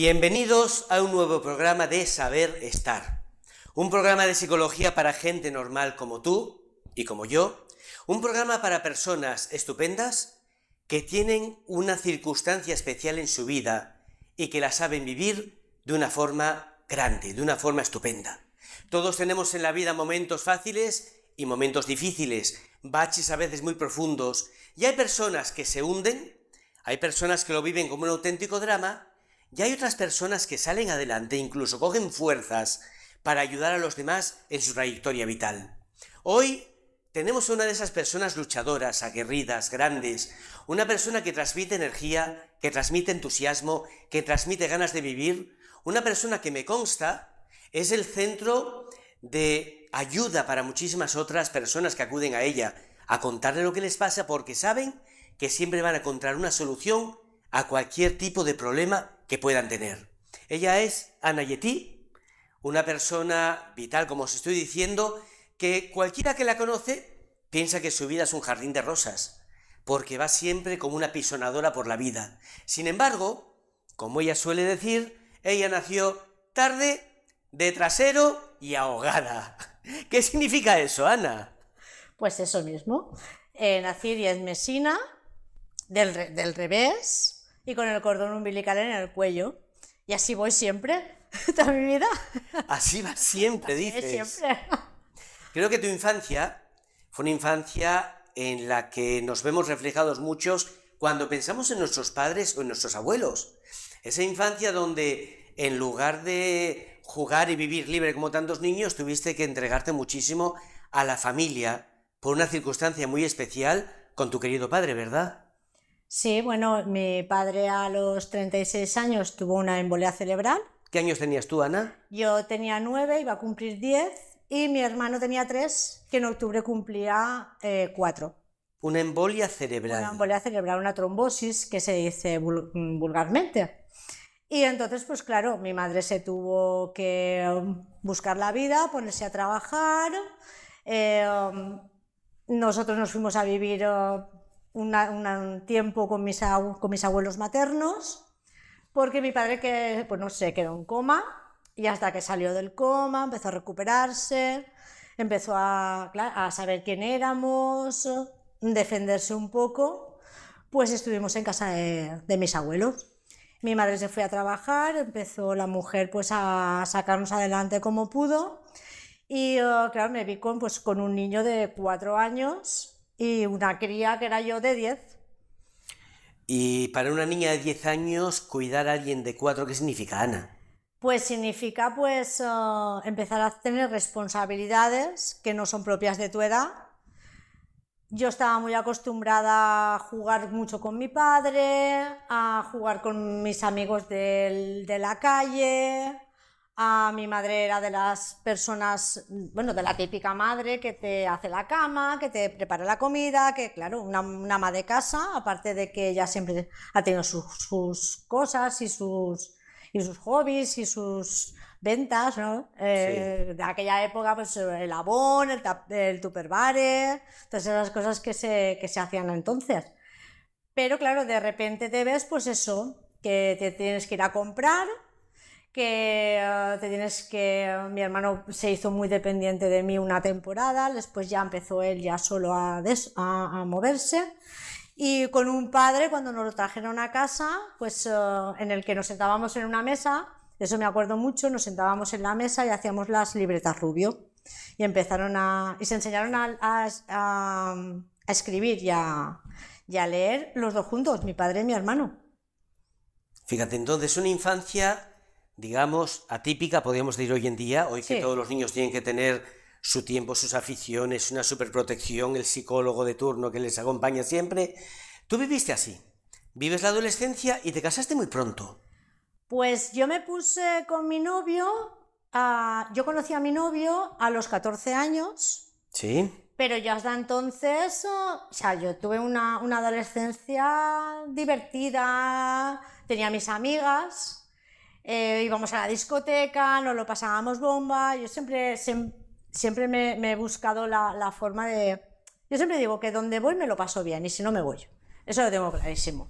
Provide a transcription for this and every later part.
Bienvenidos a un nuevo programa de Saber Estar. Un programa de psicología para gente normal como tú y como yo. Un programa para personas estupendas que tienen una circunstancia especial en su vida y que la saben vivir de una forma grande, de una forma estupenda. Todos tenemos en la vida momentos fáciles y momentos difíciles, baches a veces muy profundos, y hay personas que se hunden, hay personas que lo viven como un auténtico drama, y hay otras personas que salen adelante, incluso cogen fuerzas para ayudar a los demás en su trayectoria vital. Hoy tenemos una de esas personas luchadoras, aguerridas, grandes, una persona que transmite energía, que transmite entusiasmo, que transmite ganas de vivir, una persona que me consta es el centro de ayuda para muchísimas otras personas que acuden a ella a contarle lo que les pasa porque saben que siempre van a encontrar una solución a cualquier tipo de problema que puedan tener. Ella es Ana Yeti, una persona vital, como os estoy diciendo, que cualquiera que la conoce piensa que su vida es un jardín de rosas, porque va siempre como una pisonadora por la vida. Sin embargo, como ella suele decir, ella nació tarde, de trasero y ahogada. ¿Qué significa eso, Ana? Pues eso mismo. Eh, nací 10 mesina, del, del revés, y con el cordón umbilical en el cuello. Y así voy siempre, toda mi vida. Así va siempre, Así dices. siempre. Creo que tu infancia fue una infancia en la que nos vemos reflejados muchos cuando pensamos en nuestros padres o en nuestros abuelos. Esa infancia donde en lugar de jugar y vivir libre como tantos niños, tuviste que entregarte muchísimo a la familia por una circunstancia muy especial con tu querido padre, ¿verdad? Sí, bueno, mi padre a los 36 años tuvo una embolia cerebral. ¿Qué años tenías tú, Ana? Yo tenía 9, iba a cumplir 10 y mi hermano tenía 3, que en octubre cumplía 4. Una embolia cerebral. Una embolia cerebral, una trombosis, que se dice vul- mm, vulgarmente. Y entonces, pues claro, mi madre se tuvo que um, buscar la vida, ponerse a trabajar. eh, um, nosotros nos fuimos a vivir uh, un tiempo con mis, abuelos maternos, porque mi padre, que, pues no sé, quedó en coma, y hasta que salió del coma, empezó a recuperarse, empezó a, saber quién éramos, defenderse un poco, pues estuvimos en casa de, mis abuelos. Mi madre se fue a trabajar, empezó la mujer pues a sacarnos adelante como pudo y eh, claro, me vi con, pues, con un niño de cuatro años y una cría que era yo de diez. Y para una niña de 10 años, cuidar a alguien de 4, ¿qué significa, Ana? Pues significa pues eh, empezar a tener responsabilidades que no son propias de tu edad. Yo estaba muy acostumbrada a jugar mucho con mi padre, a jugar con mis amigos del- de la calle. A mi madre era de las personas, bueno, de la típica madre que te hace la cama, que te prepara la comida, que claro, una, una ama de casa, aparte de que ella siempre ha tenido sus, sus cosas y sus, y sus hobbies y sus ventas, ¿no? Eh, De aquella época, pues el Avon, el, el Tupperware, todas esas cosas que se, que se hacían entonces. Pero claro, de repente te ves, pues eso, que te tienes que ir a comprar, que eh, te tienes que... Mi hermano se hizo muy dependiente de mí una temporada, después ya empezó él ya solo a, des- a- a moverse. Y con un padre, cuando nos lo trajeron a casa, pues eh, en el que nos sentábamos en una mesa, eso me acuerdo mucho, nos sentábamos en la mesa y hacíamos las libretas rubio. Y empezaron a... y se enseñaron a, a- a- a escribir y a, y a leer los dos juntos, mi padre y mi hermano. Fíjate, entonces una infancia, digamos, atípica, podríamos decir hoy en día, hoy que Sí. todos los niños tienen que tener su tiempo, sus aficiones, una superprotección, el psicólogo de turno que les acompaña siempre. Tú viviste así, vives la adolescencia y te casaste muy pronto. Pues yo me puse con mi novio, yo conocí a mi novio a los 14 años, ¿Sí? pero ya hasta entonces, o sea, yo tuve una, una adolescencia divertida, tenía mis amigas, eh, íbamos a la discoteca, nos lo pasábamos bomba, yo siempre, siem- siempre me, me he buscado la, la forma de... Yo siempre digo que donde voy me lo paso bien y si no me voy, eso lo tengo clarísimo.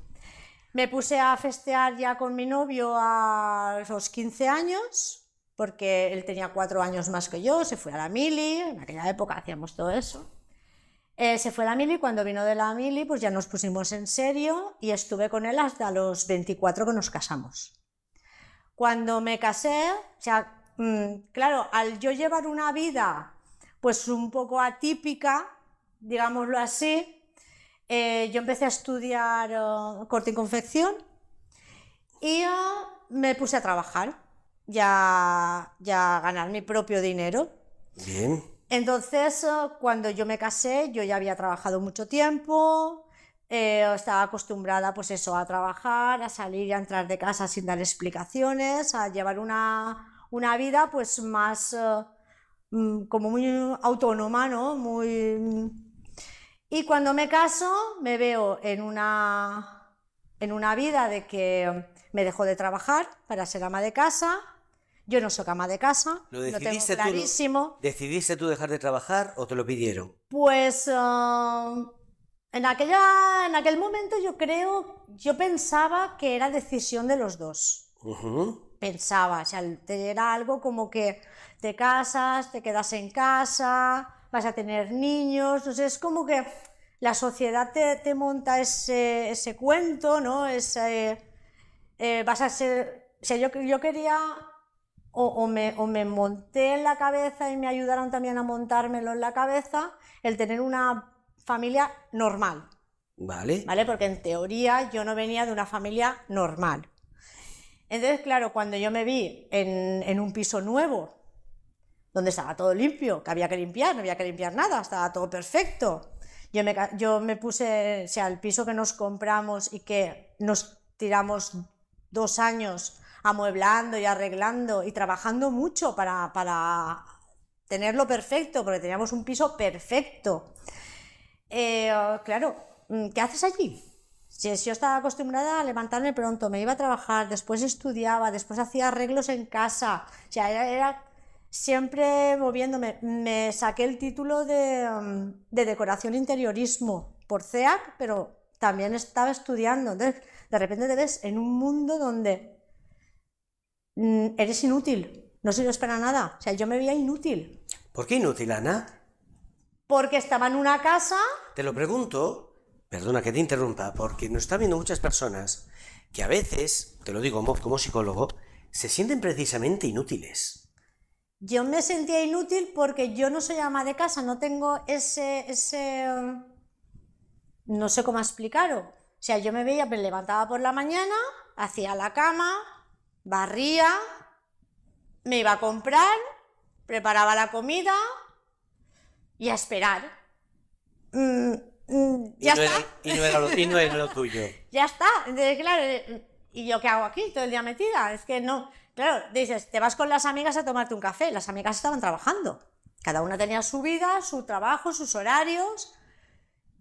Me puse a festear ya con mi novio a los 15 años, porque él tenía cuatro años más que yo, se fue a la mili, en aquella época hacíamos todo eso. Eh, se fue a la mili, cuando vino de la mili, pues ya nos pusimos en serio y estuve con él hasta los 24 que nos casamos. Cuando me casé, o sea, mm, claro, al yo llevar una vida pues un poco atípica, digámoslo así, eh, yo empecé a estudiar eh, corte y confección y eh, me puse a trabajar, ya, ya ganar mi propio dinero. Bien. Entonces, cuando yo me casé, yo ya había trabajado mucho tiempo, estaba acostumbrada pues eso, a trabajar, a salir y a entrar de casa sin dar explicaciones, a llevar una, una vida pues más mm, como muy autónoma, ¿no? Muy y cuando me caso, me veo en una, en una vida de que me dejo de trabajar para ser ama de casa. Yo no soy ama de casa, ¿Lo decidiste tengo clarísimo. Tú, ¿Decidiste tú dejar de trabajar o te lo pidieron? Pues um, en, aquella, en aquel momento yo creo, yo pensaba que era decisión de los dos. Pensaba, o sea, era algo como que te casas, te quedas en casa, vas a tener niños, entonces es como que la sociedad te, monta ese, ese, cuento, ¿no? Ese, eh, vas a ser, o sea, yo, yo quería o, me, o, me, monté en la cabeza y me ayudaron también a montármelo en la cabeza el tener una familia normal. Vale. ¿Vale? Porque en teoría yo no venía de una familia normal. Entonces, claro, cuando yo me vi en, en un piso nuevo, donde estaba todo limpio, que había que limpiar, no había que limpiar nada, estaba todo perfecto. Yo me, yo me puse, o sea, el piso que nos compramos y que nos tiramos dos años amueblando y arreglando y trabajando mucho para, para tenerlo perfecto, porque teníamos un piso perfecto. Eh, claro, ¿qué haces allí? Si yo estaba acostumbrada a levantarme pronto, me iba a trabajar, después estudiaba, después hacía arreglos en casa, o sea, era siempre moviéndome. Me saqué el título de, mm, de decoración interiorismo por CEAC, pero también estaba estudiando. Entonces, de repente te ves en un mundo donde mm, eres inútil, no sirves para nada. O sea, yo me veía inútil. ¿Por qué inútil, Ana? Porque estaba en una casa. Te lo pregunto, perdona que te interrumpa, porque nos están viendo muchas personas que a veces, te lo digo como psicólogo, se sienten precisamente inútiles. Yo me sentía inútil porque yo no soy ama de casa, no tengo ese, ese, no sé cómo explicarlo. O sea, yo me veía, me levantaba por la mañana, hacía la cama, barría, me iba a comprar, preparaba la comida y a esperar. Mm, mm, ya está. y, no era lo, y no era lo tuyo. ya está. Entonces, claro, ¿y yo qué hago aquí todo el día metida? Es que no. Claro, dices, te vas con las amigas a tomarte un café, las amigas estaban trabajando. Cada una tenía su vida, su trabajo, sus horarios.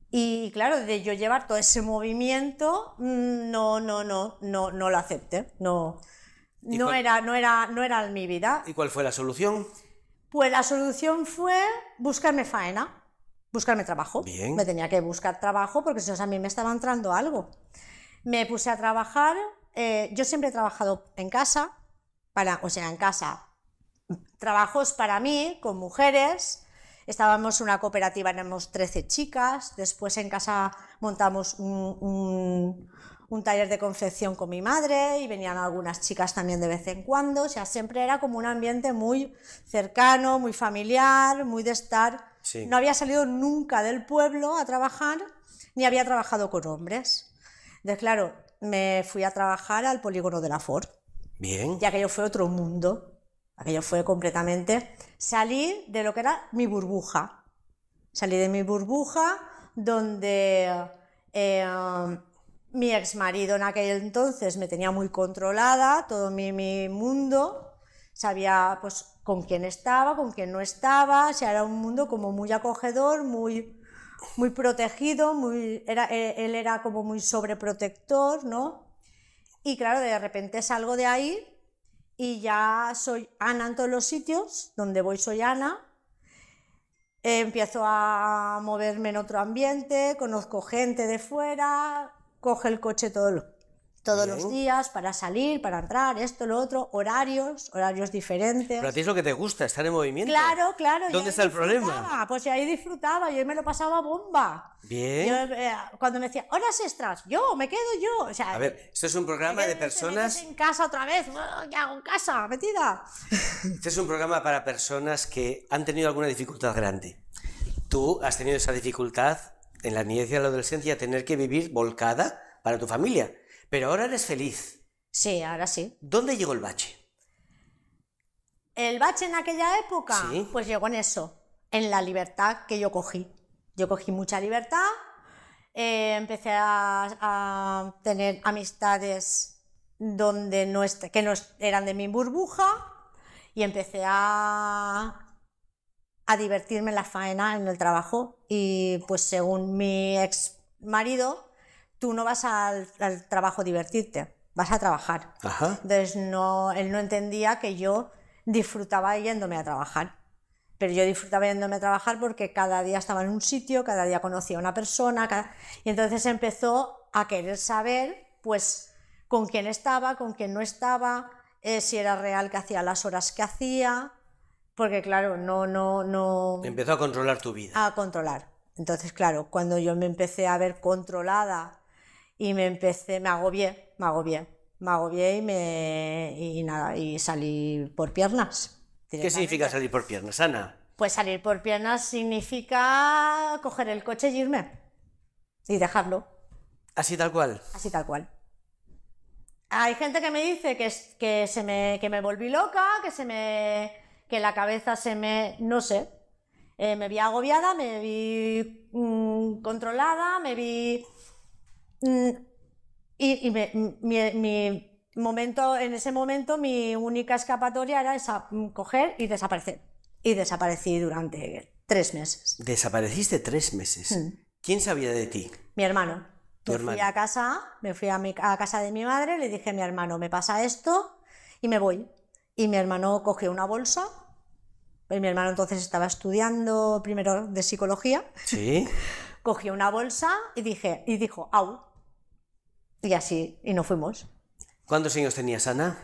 Y claro, de yo llevar todo ese movimiento, mm, no, no, no, no, no lo acepté. No, no era, no, era, no era mi vida. ¿Y cuál fue la solución? Pues la solución fue buscarme faena, buscarme trabajo. Bien. Me tenía que buscar trabajo porque si no, a mí me estaba entrando algo. Me puse a trabajar. Eh, yo siempre he trabajado en casa, o sea, en casa, trabajos para mí con mujeres. Estábamos en una cooperativa, éramos 13 chicas. Después en casa montamos un, taller de confección con mi madre y venían algunas chicas también de vez en cuando. O sea, siempre era como un ambiente muy cercano, muy familiar, muy de estar. No había salido nunca del pueblo a trabajar ni había trabajado con hombres. Entonces, claro, me fui a trabajar al polígono de la Ford. Bien. Y aquello fue otro mundo. Aquello fue completamente. Salí de lo que era mi burbuja. Salí de mi burbuja donde eh, mi ex marido en aquel entonces me tenía muy controlada, todo mi, mundo. Sabía pues con quién estaba, con quién no estaba. O era un mundo como muy acogedor, muy, muy protegido, muy, era, él era como muy sobreprotector, ¿no? Y claro, de repente salgo de ahí y ya soy Ana en todos los sitios, donde voy soy Ana. empiezo a moverme en otro ambiente, conozco gente de fuera, coge el coche todo todos Bien. los días para salir, para entrar, esto, lo otro, horarios, horarios diferentes. Pero a ti es lo que te gusta, estar en movimiento. Claro, claro. ¿Dónde está el problema? Pues ahí disfrutaba, yo me lo pasaba bomba. Bien. Yo, eh, cuando me decía, horas extras, yo, me quedo yo. O sea, A ver, esto es un programa de personas. en casa otra vez, "Uah, ¿qué hago en casa? Metida. Este es un programa para personas que han tenido alguna dificultad grande. Tú has tenido esa dificultad en la niñez y en la adolescencia, tener que vivir volcada para tu familia. Pero ahora eres feliz. Sí, ahora sí. ¿Dónde llegó el bache? El bache en aquella época, Sí. pues llegó en eso, en la libertad que yo cogí. Yo cogí mucha libertad, eh, empecé a, a tener amistades donde no que no eran de mi burbuja y empecé a, a divertirme en la faena, en el trabajo. Y pues según mi ex marido, tú no vas al, al trabajo a divertirte, vas a trabajar. Ajá. Entonces no, él no entendía que yo disfrutaba yéndome a trabajar. Pero yo disfrutaba yéndome a trabajar porque cada día estaba en un sitio, cada día conocía a una persona, cada- y entonces empezó a querer saber, pues, con quién estaba, con quién no estaba, eh, si era real que hacía las horas que hacía, porque claro, no, no, no Empezó a controlar tu vida. a controlar. Entonces, claro, cuando yo me empecé a ver controlada y me empecé, me agobié, me agobié, me agobié y me y nada, y salí por piernas. ¿Qué significa salir por piernas, Ana? Pues salir por piernas significa coger el coche y irme y dejarlo, Así tal cual. así tal cual. Hay gente que me dice que, que, se me, que me volví loca, que se me que la cabeza se me no sé. Eh, me vi agobiada, me vi mm, controlada, me vi mm, y, y me- mi, mi momento en ese momento mi única escapatoria era esa, mm, coger y desaparecer. Y desaparecí durante tres meses. Desapareciste tres meses. Mm. ¿Quién sabía de ti? Mi hermano. Tu me fui hermano. a casa, me fui a, mi, a casa de mi madre, le dije a mi hermano, me pasa esto y me voy. Y mi hermano cogió una bolsa. y Mi hermano entonces estaba estudiando primero de psicología. Sí. Cogió una bolsa y dije, y dijo, au. Y así, y nos fuimos. ¿Cuántos años tenías, Ana?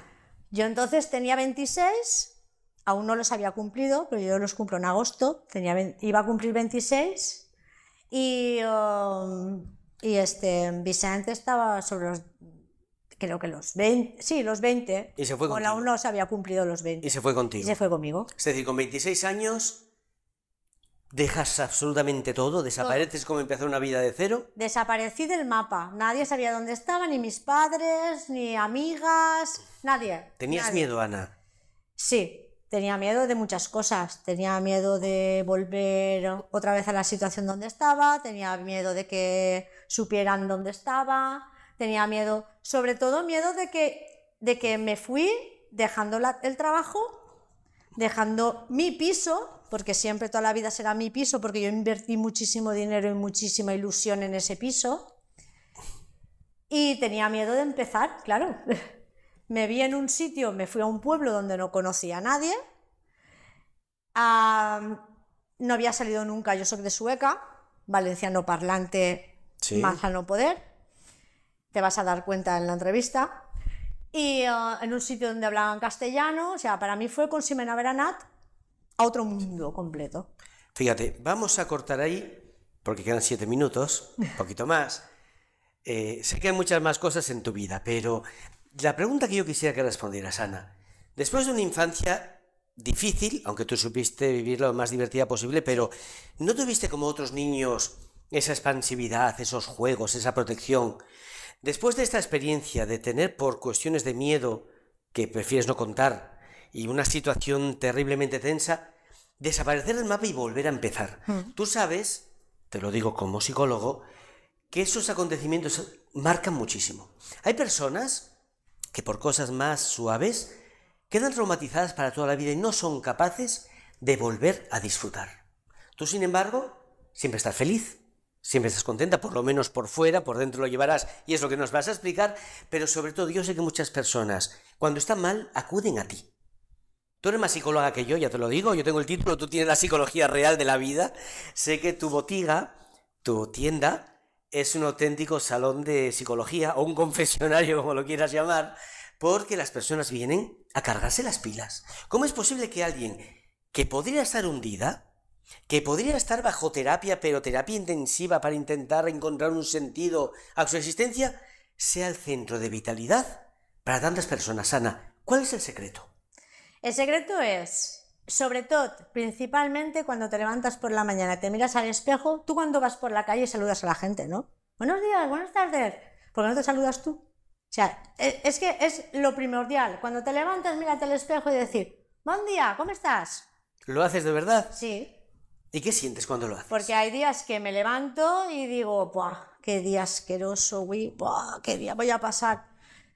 Yo entonces tenía 26, aún no los había cumplido, pero yo los cumplo en agosto, tenía, iba a cumplir 26 y, um, y este, Vicente estaba sobre los, creo que los 20, sí, los 20, Y se fue contigo. aún no se había cumplido los 20 Y se fue contigo. y se fue conmigo. Es decir, con 26 años dejas absolutamente todo, desapareces como empezó una vida de cero. Desaparecí del mapa, nadie sabía dónde estaba, ni mis padres, ni amigas, nadie. ¿Tenías nadie. miedo, Ana? Sí, tenía miedo de muchas cosas. Tenía miedo de volver otra vez a la situación donde estaba, tenía miedo de que supieran dónde estaba, tenía miedo, sobre todo miedo de que, de que me fui dejando la- el trabajo, dejando mi piso, porque siempre toda la vida será mi piso, porque yo invertí muchísimo dinero y muchísima ilusión en ese piso. Y tenía miedo de empezar, claro. Me vi en un sitio, me fui a un pueblo donde no conocía a nadie. Ah, no había salido nunca, yo soy de Sueca, valenciano parlante Sí. más a no poder. Te vas a dar cuenta en la entrevista. Y ah, en un sitio donde hablaban castellano, o sea, para mí fue con Ximena Veranat a otro mundo completo. Fíjate, vamos a cortar ahí, porque quedan siete minutos, un poquito más. Eh, sé que hay muchas más cosas en tu vida, pero la pregunta que yo quisiera que respondieras, Ana, después de una infancia difícil, aunque tú supiste vivir lo más divertida posible, pero ¿no tuviste como otros niños esa expansividad, esos juegos, esa protección? Después de esta experiencia de tener por cuestiones de miedo que prefieres no contar y una situación terriblemente tensa, desaparecer del mapa y volver a empezar. Tú sabes, te lo digo como psicólogo, que esos acontecimientos marcan muchísimo. Hay personas que por cosas más suaves quedan traumatizadas para toda la vida y no son capaces de volver a disfrutar. Tú, sin embargo, siempre estás feliz, siempre estás contenta, por lo menos por fuera, por dentro lo llevarás y es lo que nos vas a explicar, pero sobre todo yo sé que muchas personas, cuando están mal, acuden a ti. Tú eres más psicóloga que yo, ya te lo digo, yo tengo el título, tú tienes la psicología real de la vida, sé que tu botiga, tu tienda, es un auténtico salón de psicología o un confesionario, como lo quieras llamar, porque las personas vienen a cargarse las pilas. ¿Cómo es posible que alguien que podría estar hundida, que podría estar bajo terapia, pero terapia intensiva para intentar encontrar un sentido a su existencia, sea el centro de vitalidad para tantas personas? Ana, ¿cuál es el secreto? El secreto es, sobre todo, principalmente cuando te levantas por la mañana, te miras al espejo, tú cuando vas por la calle saludas a la gente, ¿no? Buenos días, buenas tardes. ¿Por qué no te saludas tú? O sea, e, es que es lo primordial. Cuando te levantas, mírate al espejo y decir, buen día, ¿cómo estás? ¿Lo haces de verdad? Sí. ¿Y qué sientes cuando lo haces? Porque hay días que me levanto y digo, ¡buah! ¡Qué día asqueroso, güey! ¡Buah! ¡Qué día voy a pasar!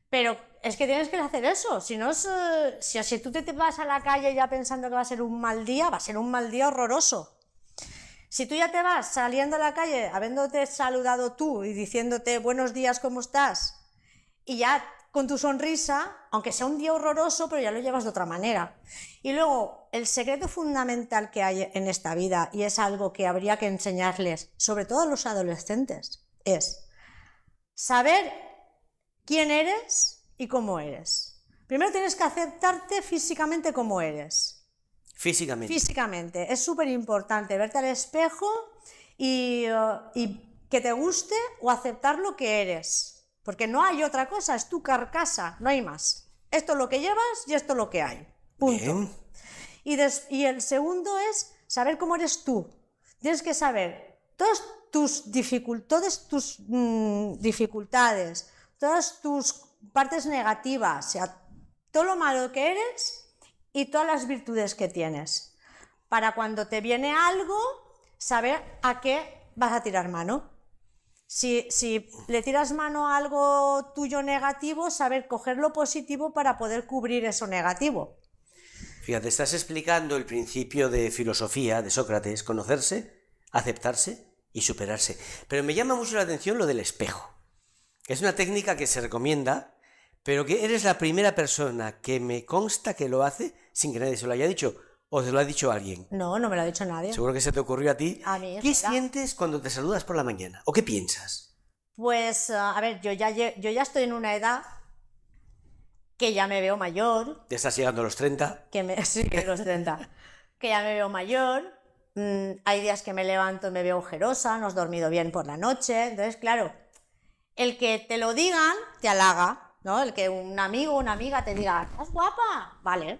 Pero es que tienes que hacer eso. Si no, es, eh, si, si tú te vas a la calle ya pensando que va a ser un mal día, va a ser un mal día horroroso. Si tú ya te vas saliendo a la calle, habiéndote saludado tú y diciéndote buenos días, ¿cómo estás? Y ya con tu sonrisa, aunque sea un día horroroso, pero ya lo llevas de otra manera. Y luego, el secreto fundamental que hay en esta vida, y es algo que habría que enseñarles, sobre todo a los adolescentes, es saber quién eres y cómo eres. Primero tienes que aceptarte físicamente como eres. Físicamente. Físicamente. Es súper importante verte al espejo y, y que te guste o aceptar lo que eres. Porque no hay otra cosa, es tu carcasa, no hay más. Esto es lo que llevas y esto es lo que hay. Punto. Y, des- y el segundo es saber cómo eres tú. Tienes que saber todas tus, dificul- todas tus mm, dificultades, todas tus partes negativas, o sea, todo lo malo que eres y todas las virtudes que tienes. Para cuando te viene algo, saber a qué vas a tirar mano. Si, le tiras mano a algo tuyo negativo, saber coger lo positivo para poder cubrir eso negativo. Fíjate, estás explicando el principio de filosofía de Sócrates, conocerse, aceptarse y superarse. Pero me llama mucho la atención lo del espejo. Es una técnica que se recomienda, pero que eres la primera persona que me consta que lo hace sin que nadie se lo haya dicho, o se lo ha dicho alguien. No, no me lo ha dicho nadie. Seguro que se te ocurrió a ti. A mí, ¿Qué sientes cuando te saludas por la mañana? ¿O qué piensas? Pues, ah, a ver, yo ya, yo ya estoy en una edad que ya me veo mayor, ¿Ya estás llegando a los 30? que me, sí, que los 30, que ya me veo mayor, mm, hay días que me levanto y me veo ojerosa, no has dormido bien por la noche, entonces, claro, el que te lo digan te halaga, ¿no? El que un amigo o una amiga te diga, estás guapa, vale,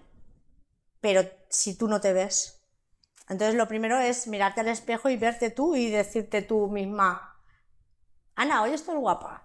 pero si tú no te ves, entonces lo primero es mirarte al espejo y verte tú y decirte tú misma, Ana, hoy estoy guapa.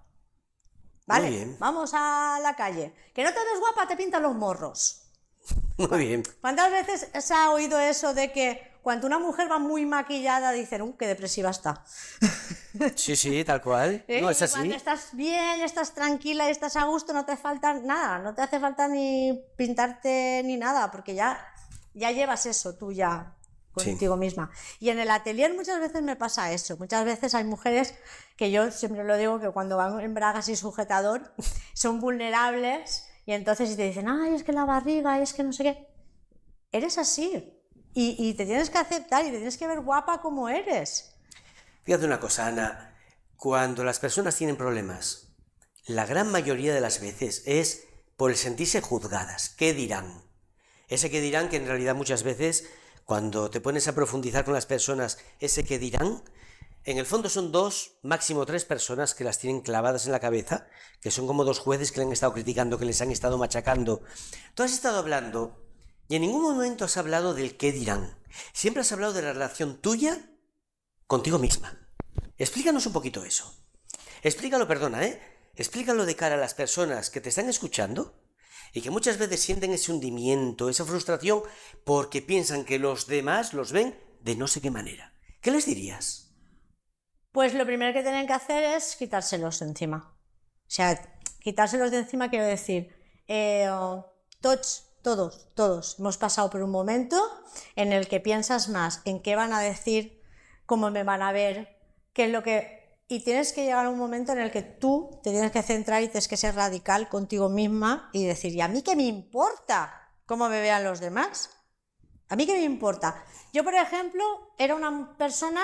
Vale, bien. vamos a la calle. Que no te ves guapa, te pintan los morros. Muy bien. ¿Cuántas veces se ha oído eso de que cuando una mujer va muy maquillada dicen, ¡uh, qué depresiva está! Sí, sí, tal cual. ¿Eh? No, es así. Cuando estás bien, estás tranquila y estás a gusto, no te falta nada, no te hace falta ni pintarte ni nada, porque ya, ya llevas eso tú ya Sí. contigo misma. Y en el atelier muchas veces me pasa eso. Muchas veces hay mujeres que yo siempre lo digo que cuando van en bragas y sujetador son vulnerables y entonces si te dicen, ay, es que la barriga, es que no sé qué. Eres así. Y, y te tienes que aceptar y te tienes que ver guapa como eres. Fíjate una cosa, Ana. Cuando las personas tienen problemas, la gran mayoría de las veces es por el sentirse juzgadas. ¿Qué dirán? Ese que dirán que en realidad muchas veces, cuando te pones a profundizar con las personas, ese que dirán, en el fondo son dos, máximo tres personas que las tienen clavadas en la cabeza, que son como dos jueces que le han estado criticando, que les han estado machacando. Tú has estado hablando y en ningún momento has hablado del qué dirán. Siempre has hablado de la relación tuya contigo misma. Explícanos un poquito eso. Explícalo, perdona, ¿eh? Explícalo de cara a las personas que te están escuchando y que muchas veces sienten ese hundimiento, esa frustración, porque piensan que los demás los ven de no sé qué manera. ¿Qué les dirías? Pues lo primero que tienen que hacer es quitárselos de encima. O sea, quitárselos de encima quiero decir, eh, todos, todos, todos hemos pasado por un momento en el que piensas más en qué van a decir, cómo me van a ver, qué es lo que... Y tienes que llegar a un momento en el que tú te tienes que centrar y tienes que ser radical contigo misma y decir, ¿y a mí qué me importa cómo me vean los demás? ¿A mí qué me importa? Yo, por ejemplo, era una persona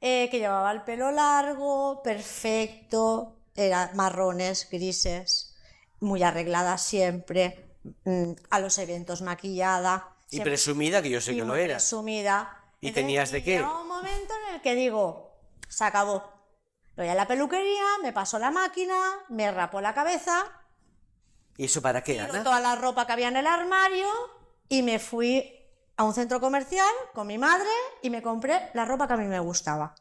eh, que llevaba el pelo largo, perfecto, era marrones, grises, muy arreglada siempre, mm, a los eventos maquillada. Y siempre- presumida, que yo sé que lo eras. presumida. ¿Y tenías de qué? Llega un momento en el que digo, se acabó. Voy a la peluquería, me paso la máquina, me rapo la cabeza, ¿Y eso para qué, Ana? toda la ropa que había en el armario y me fui a un centro comercial con mi madre y me compré la ropa que a mí me gustaba.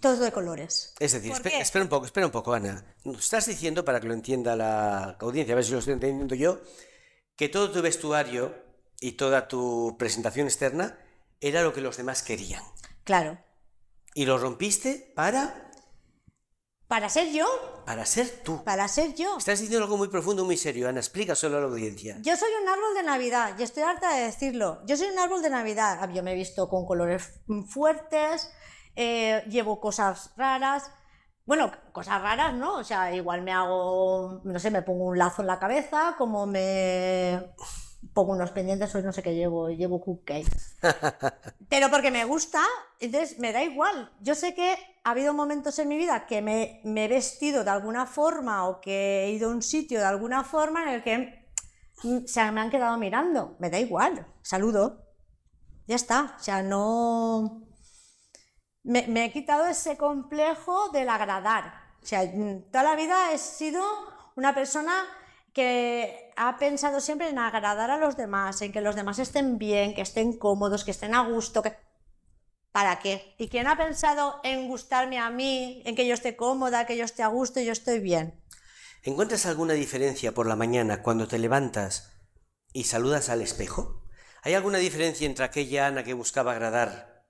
Todo de colores. Es decir, espera un poco, espera un poco, Ana. Estás diciendo, para que lo entienda la audiencia, a ver si lo estoy entendiendo yo, que todo tu vestuario y toda tu presentación externa era lo que los demás querían. Claro. Y lo rompiste para, Para ser yo, para ser tú. para ser yo. Estás diciendo algo muy profundo, muy serio, Ana. Explícaselo a la audiencia. Yo soy un árbol de Navidad y estoy harta de decirlo. Yo soy un árbol de Navidad. Ah, Yo me he visto con colores fuertes, eh, llevo cosas raras. Bueno, cosas raras, ¿no? O sea, igual me hago, no sé, me pongo un lazo en la cabeza, como me pongo unos pendientes, hoy no sé qué llevo, llevo cupcake. Pero porque me gusta, entonces me da igual. Yo sé que ha habido momentos en mi vida que me, me he vestido de alguna forma o que he ido a un sitio de alguna forma en el que mm, se me han quedado mirando. Me da igual. Saludo. Ya está. O sea, no. Me, me he quitado ese complejo del agradar. O sea, mm, toda la vida he sido una persona que ha pensado siempre en agradar a los demás, en que los demás estén bien, que estén cómodos, que estén a gusto. Que... ¿Para qué? ¿Y quién ha pensado en gustarme a mí, en que yo esté cómoda, que yo esté a gusto y yo estoy bien? ¿Encuentras alguna diferencia por la mañana cuando te levantas y saludas al espejo? ¿Hay alguna diferencia entre aquella Ana que buscaba agradar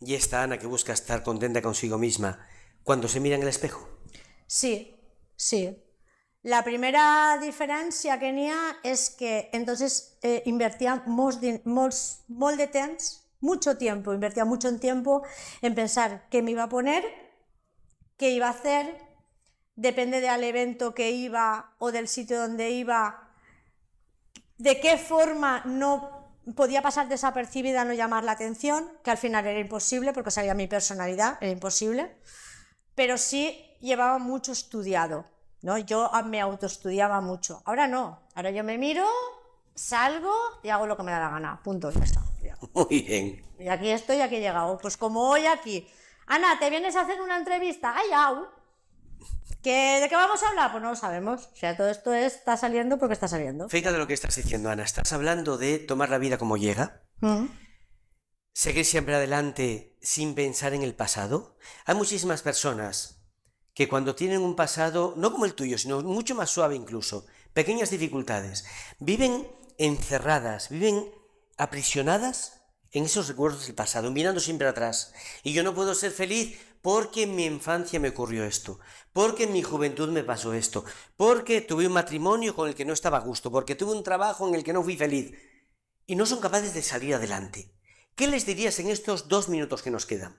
y esta Ana que busca estar contenta consigo misma cuando se mira en el espejo? Sí, sí. La primera diferència que n'hi ha és que entonces eh, mucho tiempo, invertía mucho en tiempo en pensar qué me iba a poner, qué iba a hacer, depende del evento que iba o del sitio donde iba, de qué forma no podía pasar desapercibida, no llamar la atención, que al final era imposible porque sabía mi personalidad, era imposible. Pero sí llevaba mucho estudiado, ¿no? Yo me autoestudiaba mucho. Ahora no, ahora yo me miro, salgo y hago lo que me da la gana, punto, ya está. ya. Muy bien. Y aquí estoy, aquí he llegado. Pues como hoy aquí. Ana, ¿te vienes a hacer una entrevista? ¡Ay, au! ¿Que, ¿De qué vamos a hablar? Pues no lo sabemos. O sea, todo esto es- está saliendo porque está saliendo. Fíjate lo que estás diciendo, Ana. Estás hablando de tomar la vida como llega, Mm. seguir siempre adelante sin pensar en el pasado. Hay muchísimas personas que cuando tienen un pasado, no como el tuyo, sino mucho más suave incluso, pequeñas dificultades, viven encerradas, viven aprisionadas en esos recuerdos del pasado, mirando siempre atrás. Y yo no puedo ser feliz porque en mi infancia me ocurrió esto, porque en mi juventud me pasó esto, porque tuve un matrimonio con el que no estaba a gusto, porque tuve un trabajo en el que no fui feliz. Y no son capaces de salir adelante. ¿Qué les dirías en estos dos minutos que nos quedan?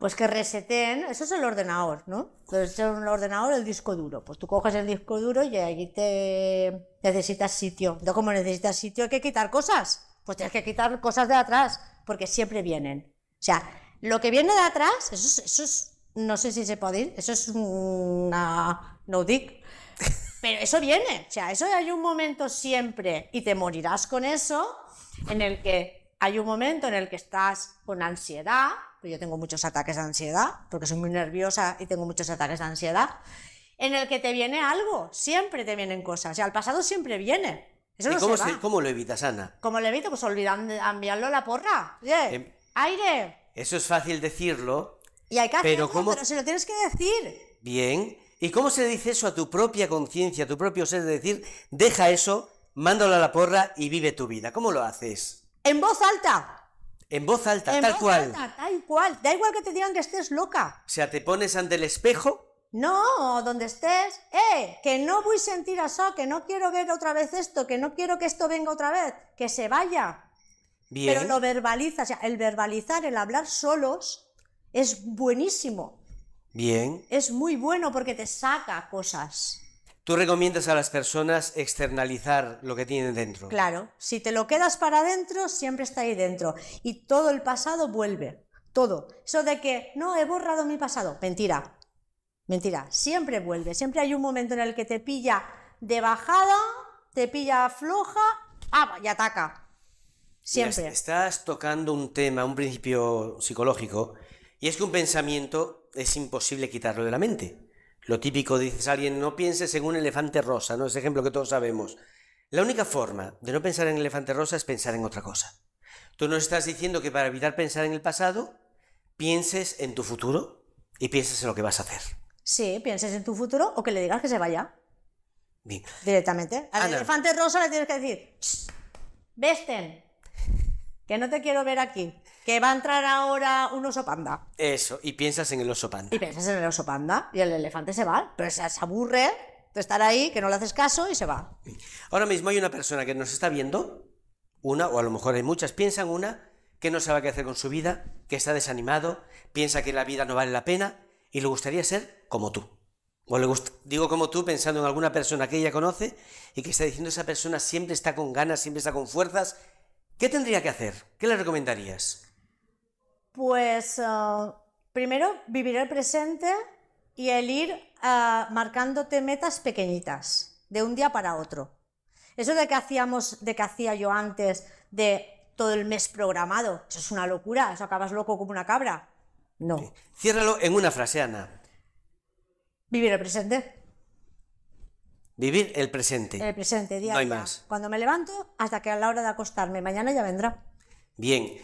Pues que reseten, eso es el ordenador, ¿no? Entonces, en el ordenador el disco duro. Pues tú coges el disco duro y ahí te necesitas sitio. Entonces, como necesitas sitio, hay que quitar cosas. Pues tienes que quitar cosas de atrás, porque siempre vienen. O sea, lo que viene de atrás, eso es, eso es no sé si se puede ir, eso es una no dic. Pero eso viene, o sea, eso hay un momento siempre y te morirás con eso en el que hay un momento en el que estás con ansiedad, yo tengo muchos ataques de ansiedad, porque soy muy nerviosa y tengo muchos ataques de ansiedad, en el que te viene algo, siempre te vienen cosas, o sea, el pasado siempre viene. Eso ¿Y no cómo, se va. se- cómo lo evitas, Ana? ¿Cómo le evito? Pues olvidando enviarlo a la porra. Oye, Em- aire. Eso es fácil decirlo, Y hay que pero hacerlo, ¿cómo- pero se lo tienes que decir. bien. ¿Y cómo se dice eso a tu propia conciencia, a tu propio ser? De decir, deja eso, mándalo a la porra y vive tu vida. ¿Cómo lo haces? En voz alta. En voz alta, En tal voz cual. alta, tal cual. Da igual que te digan que estés loca. O sea, te pones ante el espejo No, donde estés, eh, que no voy a sentir eso, que no quiero ver otra vez esto, que no quiero que esto venga otra vez, que se vaya. bien. Pero lo verbaliza, o sea, el verbalizar, el hablar solos, es buenísimo. Bien. Es muy bueno porque te saca cosas. Tú recomiendas a las personas externalizar lo que tienen dentro. Claro, si te lo quedas para adentro, siempre está ahí dentro. Y todo el pasado vuelve. todo. Eso de que no he borrado mi pasado, mentira. Mentira, siempre vuelve, siempre hay un momento en el que te pilla de bajada, te pilla floja, ¡ah! y ataca. Siempre. estás tocando un tema, un principio psicológico, y es que un pensamiento es imposible quitarlo de la mente. Lo típico, dices a alguien, no pienses en un elefante rosa, ¿no? Ese ejemplo que todos sabemos. La única forma de no pensar en el elefante rosa es pensar en otra cosa. Tú nos estás diciendo que para evitar pensar en el pasado, pienses en tu futuro y pienses en lo que vas a hacer. Sí, pienses en tu futuro o que le digas que se vaya. Bien. Directamente. Al elefante rosa le tienes que decir, vesten, que no te quiero ver aquí, que va a entrar ahora un oso panda. Eso, y piensas en el oso panda. Y piensas en el oso panda, y el elefante se va, pero se aburre de estar ahí, que no le haces caso y se va. Ahora mismo hay una persona que nos está viendo, una, o a lo mejor hay muchas, piensan una que no sabe qué hacer con su vida, que está desanimado, piensa que la vida no vale la pena y le gustaría ser como tú. O le digo como tú pensando en alguna persona que ella conoce y que está diciendo esa persona siempre está con ganas, siempre está con fuerzas. ¿Qué tendría que hacer? ¿Qué le recomendarías? Pues uh, primero vivir el presente y el ir uh, marcándote metas pequeñitas, de un día para otro. Eso de que hacíamos, de que hacía yo antes, de todo el mes programado, eso es una locura, eso acabas loco como una cabra. No. Ciérralo en una frase, Ana. Vivir el presente. Vivir el presente. El presente, día No hay más. Cuando me levanto hasta que a la hora de acostarme, mañana ya vendrá. Bien.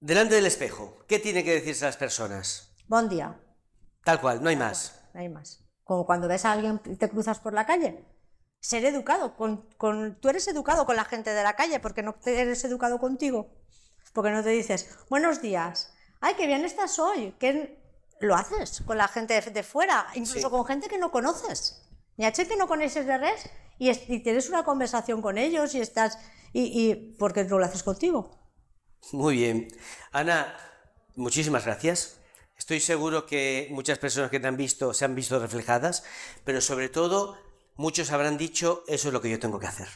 Delante del espejo, ¿qué tiene que decirse a las personas? Buen día. Tal cual, no hay más. no hay más. Como cuando ves a alguien y te cruzas por la calle. Ser educado. Con, con, tú eres educado con la gente de la calle porque no eres educado contigo. Porque no te dices, buenos días. Ay, qué bien estás hoy. ¿Qué, lo haces con la gente de, fuera, incluso con gente que no conoces. Ni a que no conoces de res y, tienes una conversación con ellos y estás. Y, y porque no lo haces contigo. Muy bien. Ana, muchísimas gracias. Estoy seguro que muchas personas que te han visto se han visto reflejadas, pero sobre todo muchos habrán dicho eso es lo que yo tengo que hacer.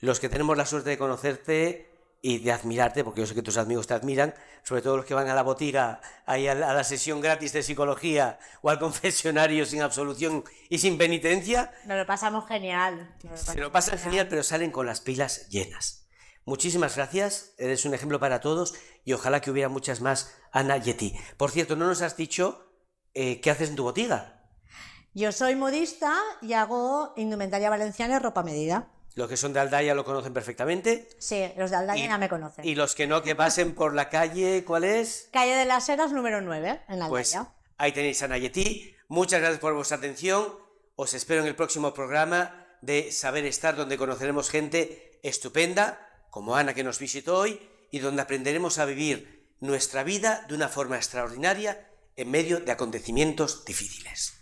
Los que tenemos la suerte de conocerte y de admirarte, porque yo sé que tus amigos te admiran, sobre todo los que van a la botiga, ahí a la, sesión gratis de psicología o al confesionario sin absolución y sin penitencia. Nos lo pasamos genial. se lo pasan genial. pero salen con las pilas llenas. Muchísimas gracias, eres un ejemplo para todos y ojalá que hubiera muchas más Ana Yeti. Por cierto, no nos has dicho eh, qué haces en tu botiga. Yo soy modista y hago indumentaria valenciana y ropa medida. Los que son de Aldaya lo conocen perfectamente. Sí, los de Aldaya ya me conocen. Y los que no, que pasen por la calle, ¿cuál es? Calle de las Heras número 9, en Aldaya. Pues ahí tenéis a Nayeti. Muchas gracias por vuestra atención. Os espero en el próximo programa de Saber Estar, donde conoceremos gente estupenda, como Ana que nos visitó hoy, y donde aprenderemos a vivir nuestra vida de una forma extraordinaria en medio de acontecimientos difíciles.